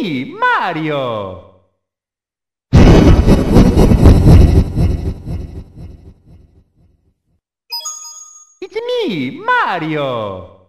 Mario! It's me, Mario!